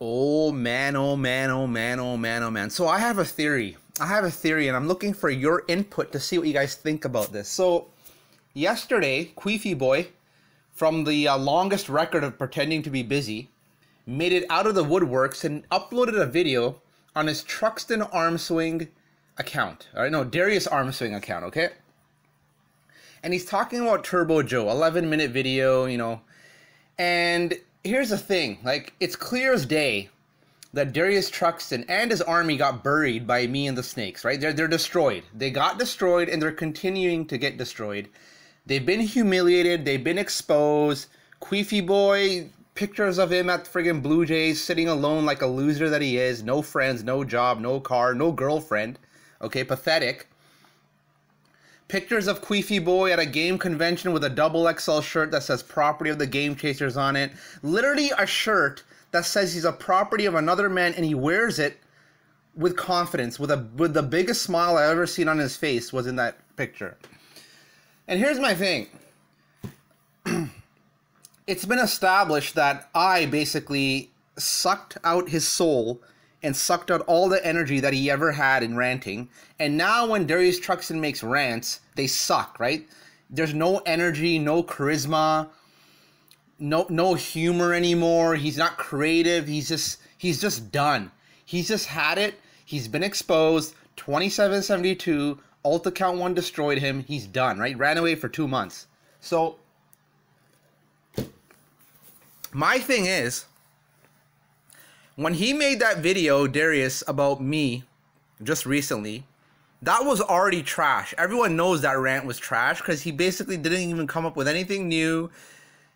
Oh man, oh man, oh man, oh man, oh man. So I have a theory. I have a theory and I'm looking for your input to see what you guys think about this. So yesterday, Queefy Boy from the uh, longest record of pretending to be busy made it out of the woodworks and uploaded a video on his Truxton arm swing account. All right, no, Darius arm swing account, okay? And he's talking about Turbo Joe, 11 minute video, you know. And here's the thing like, it's clear as day that Darius Truxton and his army got buried by me and the snakes, right? They're, they're destroyed. They got destroyed and they're continuing to get destroyed. They've been humiliated, they've been exposed. Queefy Boy, pictures of him at friggin' Blue Jays sitting alone like a loser that he is. No friends, no job, no car, no girlfriend. Okay, pathetic. Pictures of Queefy Boy at a game convention with a double XL shirt that says property of the Game Chasers on it. Literally a shirt that says he's a property of another man and he wears it with confidence, with a with the biggest smile I ever seen on his face was in that picture. And here's my thing. it's been established that I basically sucked out his soul and sucked out all the energy that he ever had in ranting. And now when Darius Truxton makes rants, they suck, right? There's no energy, no charisma, no no humor anymore. He's not creative. He's just he's just done. He's just had it. He's been exposed. 2772 alt account 1 destroyed him. He's done, right? Ran away for 2 months. So my thing is when he made that video, Darius, about me just recently, that was already trash. Everyone knows that rant was trash because he basically didn't even come up with anything new.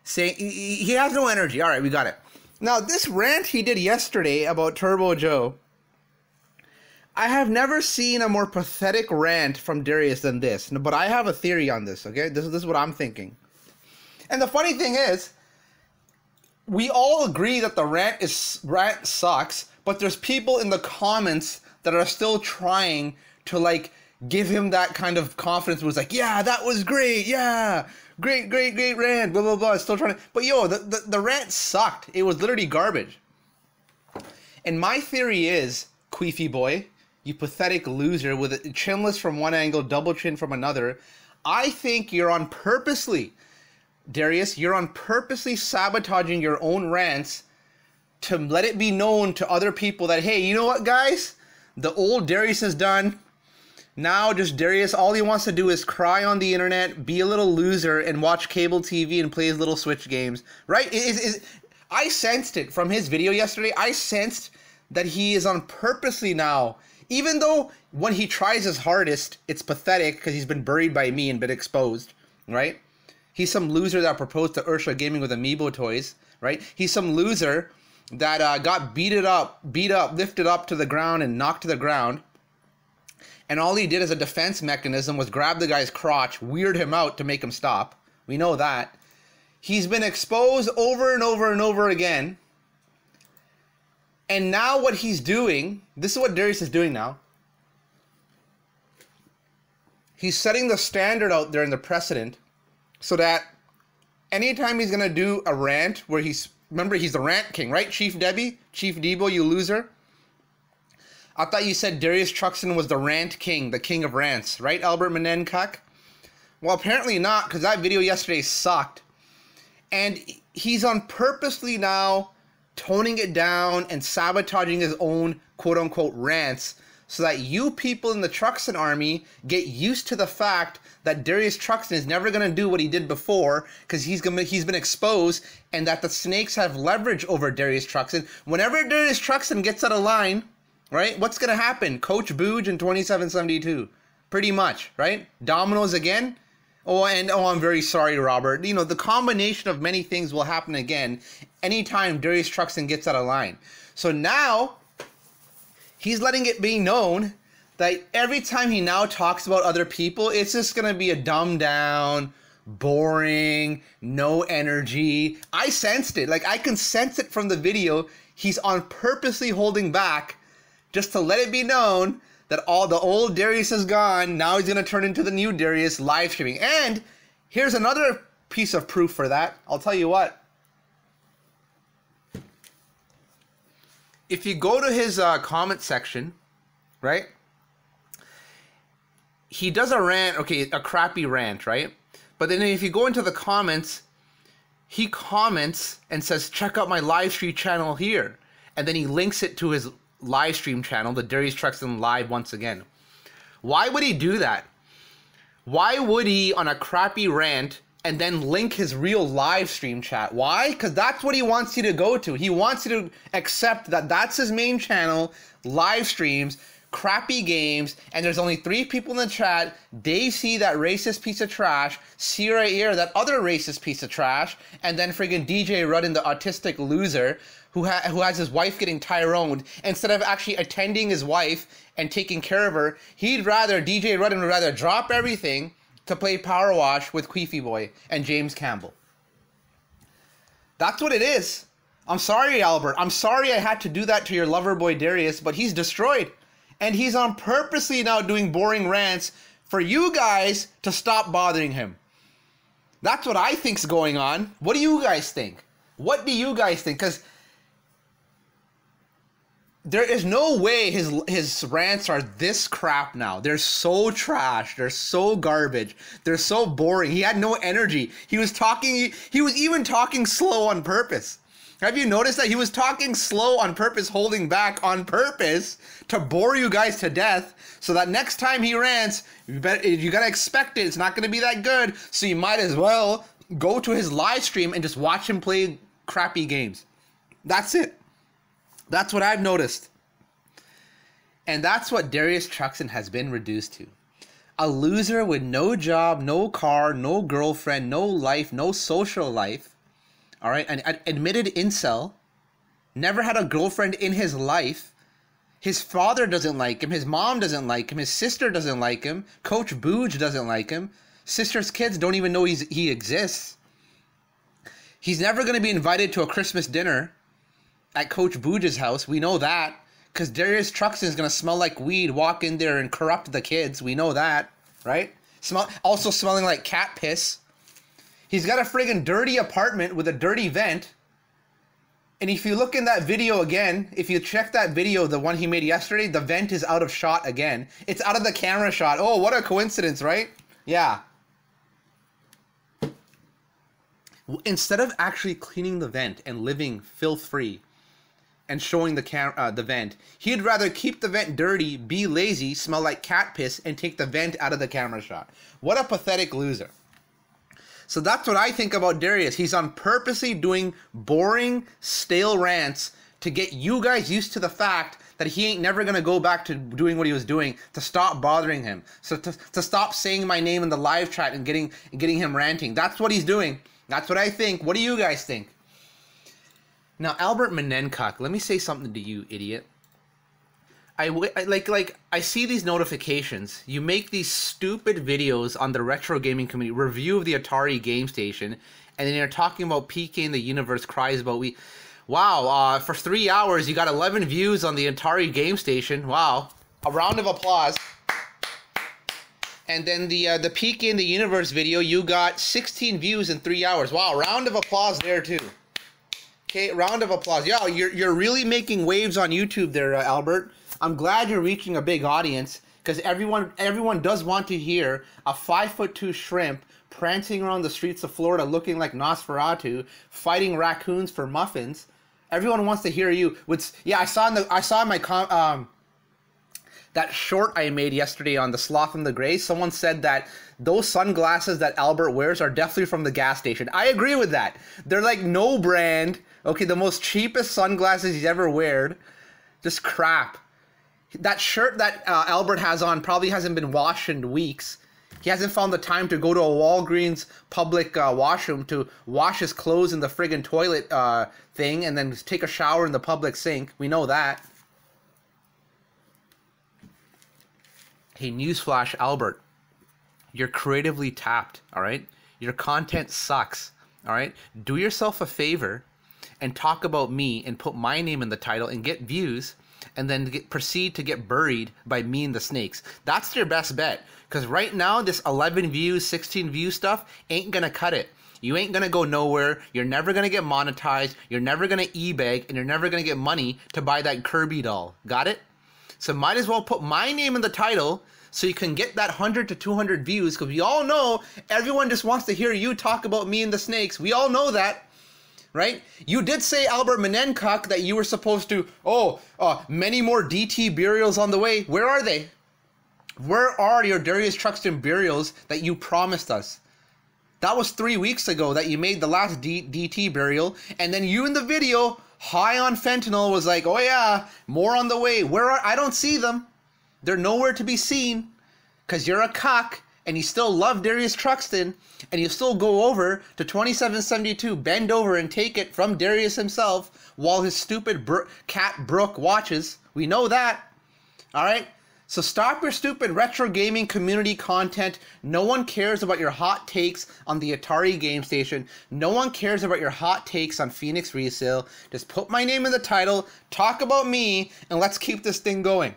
Saying he, has no energy. All right, we got it. Now this rant he did yesterday about Turbo Joe. I have never seen a more pathetic rant from Darius than this. But I have a theory on this. Okay, this, this is what I'm thinking. And the funny thing is, we all agree that the rant is rant sucks, but there's people in the comments that are still trying to like give him that kind of confidence. Was like, yeah, that was great, yeah, great, great, great rant, blah blah blah. Still trying to, but yo, the the, the rant sucked. It was literally garbage. And my theory is, Queefy boy, you pathetic loser with a chinless from one angle, double chin from another. I think you're on purposely Darius, you're on purposely sabotaging your own rants to let it be known to other people that, hey, you know what, guys? The old Darius is done. Now, just Darius, all he wants to do is cry on the internet, be a little loser, and watch cable TV and play his little Switch games. Right? Is, is, I sensed it from his video yesterday. I sensed that he is on purposely now. Even though when he tries his hardest, it's pathetic because he's been buried by me and been exposed, right? He's some loser that proposed to Ursula Gaming with amiibo toys, right? He's some loser that uh, got beated up, beat up, lifted up to the ground and knocked to the ground. And all he did as a defense mechanism was grab the guy's crotch, weird him out to make him stop. We know that. He's been exposed over and over and over again. And now what he's doing, this is what Darius is doing now. He's setting the standard out there in the precedent so that anytime he's gonna do a rant where he's remember he's the rant king, right? Chief Debbie, Chief Debo, you loser. I thought you said Darius Truxton was the rant king, the king of rants, right, Albert Menenkak? Well, apparently not, because that video yesterday sucked. And he's on purposely now toning it down and sabotaging his own quote unquote rants so that you people in the Truxton army get used to the fact that Darius Truxton is never going to do what he did before because he's gonna he's been exposed and that the snakes have leverage over Darius Truxton. Whenever Darius Truxton gets out of line, right? What's going to happen? Coach Booge in 2772. Pretty much, right? Dominoes again. Oh, and oh, I'm very sorry, Robert. You know, the combination of many things will happen again anytime Darius Truxton gets out of line. So now he's letting it be known that every time he now talks about other people, it's just gonna be a dumbed down, boring, no energy. I sensed it. Like I can sense it from the video. He's on purposely holding back just to let it be known that all the old Darius is gone. Now he's gonna turn into the new Darius live streaming. And here's another piece of proof for that. I'll tell you what. If you go to his uh, comment section, right? He does a rant, okay, a crappy rant, right? But then if you go into the comments, he comments and says, check out my live stream channel here. And then he links it to his live stream channel, the Darius Truxton Live once again. Why would he do that? Why would he, on a crappy rant, and then link his real live stream chat? Why? Because that's what he wants you to go to. He wants you to accept that that's his main channel, live streams, crappy games, and there's only three people in the chat. They see that racist piece of trash, Sierra Ear, that other racist piece of trash, and then friggin' DJ Rudden, the autistic loser, who, ha- who has his wife getting Tyrone, instead of actually attending his wife and taking care of her, he'd rather, DJ Rudden would rather drop everything to play Power Wash with Queefy Boy and James Campbell. That's what it is. I'm sorry, Albert. I'm sorry I had to do that to your lover boy Darius, but he's destroyed. And he's on purposely now doing boring rants for you guys to stop bothering him. That's what I think's going on. What do you guys think? What do you guys think? Because there is no way his his rants are this crap now. They're so trash. They're so garbage. They're so boring. He had no energy. He was talking. He was even talking slow on purpose. Have you noticed that he was talking slow on purpose, holding back on purpose to bore you guys to death? So that next time he rants, you bet you gotta expect it. It's not gonna be that good. So you might as well go to his live stream and just watch him play crappy games. That's it. That's what I've noticed. And that's what Darius Truxton has been reduced to. A loser with no job, no car, no girlfriend, no life, no social life. All right, an admitted incel. Never had a girlfriend in his life. His father doesn't like him. His mom doesn't like him. His sister doesn't like him. Coach Booge doesn't like him. Sister's kids don't even know he's, he exists. He's never going to be invited to a Christmas dinner at Coach Booge's house. We know that. Because Darius Truxton is going to smell like weed, walk in there and corrupt the kids. We know that, right? Smell, also smelling like cat piss. He's got a friggin' dirty apartment with a dirty vent. And if you look in that video again, if you check that video, the one he made yesterday, the vent is out of shot again. It's out of the camera shot. Oh, what a coincidence, right? Yeah. Instead of actually cleaning the vent and living filth free, and showing the cam- uh, the vent. He'd rather keep the vent dirty, be lazy, smell like cat piss, and take the vent out of the camera shot. What a pathetic loser. So that's what I think about Darius. He's on purposely doing boring, stale rants to get you guys used to the fact that he ain't never gonna go back to doing what he was doing to stop bothering him. So to, to stop saying my name in the live chat and getting getting him ranting. That's what he's doing. That's what I think. What do you guys think? Now, Albert Menencock, let me say something to you, idiot. I, I like like I see these notifications. You make these stupid videos on the retro gaming community review of the Atari Game Station, and then you're talking about PK in the universe cries about we. Wow, uh, for three hours you got 11 views on the Atari Game Station. Wow, a round of applause. And then the uh, the PK in the universe video, you got 16 views in three hours. Wow, round of applause there too. Okay, round of applause. Yeah, you're, you're really making waves on YouTube there, uh, Albert. I'm glad you're reaching a big audience because everyone everyone does want to hear a five foot two shrimp prancing around the streets of Florida looking like Nosferatu, fighting raccoons for muffins. Everyone wants to hear you. Which yeah, I saw in the I saw in my com, um that short I made yesterday on the 5lotham the gray. Someone said that those sunglasses that Albert wears are definitely from the gas station. I agree with that. They're like no brand Okay, the most cheapest sunglasses he's ever weared. Just crap. That shirt that uh, Albert has on probably hasn't been washed in weeks. He hasn't found the time to go to a Walgreens public uh, washroom to wash his clothes in the friggin' toilet uh, thing and then take a shower in the public sink. We know that. Hey, newsflash, Albert. You're creatively tapped, all right? Your content sucks, all right? Do yourself a favor and talk about me and put my name in the title and get views and then get, proceed to get buried by me and the snakes. That's their best bet. Because right now, this 11 views, 16 view stuff ain't gonna cut it. You ain't gonna go nowhere. You're never gonna get monetized. You're never gonna e-bag, and you're never gonna get money to buy that Kirby doll. Got it? So might as well put my name in the title so you can get that 100 to 200 views because we all know everyone just wants to hear you talk about me and the snakes. We all know that. Right? You did say, Albert Menencock, that you were supposed to, oh, uh, many more DT burials on the way. Where are they? Where are your Darius Truxton burials that you promised us? That was three weeks ago that you made the last D- DT burial, and then you in the video, high on fentanyl, was like, "Oh yeah, more on the way." Where are I don't see them. They're nowhere to be seen, cause you're a cock and you still love Darius Truxton, and you still go over to 2772, bend over and take it from Darius himself while his stupid Bro- cat Brooke watches. We know that. All right. So stop your stupid retro gaming community content. No one cares about your hot takes on the Atari game station. No one cares about your hot takes on Phoenix Resale. Just put my name in the title, talk about me, and let's keep this thing going.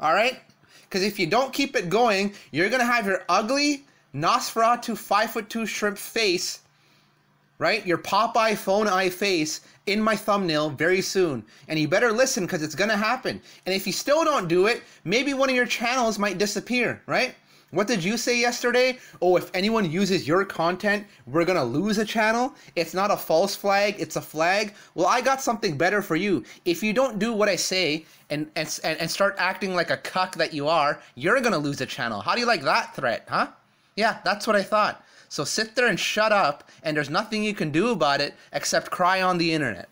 All right? Because if you don't keep it going, you're going to have your ugly Nosferatu 5 foot 2 shrimp face, right? Your Popeye phone eye face in my thumbnail very soon. And you better listen because it's going to happen. And if you still don't do it, maybe one of your channels might disappear, right? What did you say yesterday? Oh, if anyone uses your content, we're gonna lose a channel. It's not a false flag, it's a flag. Well, I got something better for you. If you don't do what I say and and, and start acting like a cuck that you are, you're gonna lose a channel. How do you like that threat, huh? Yeah, that's what I thought. So sit there and shut up, and there's nothing you can do about it except cry on the internet.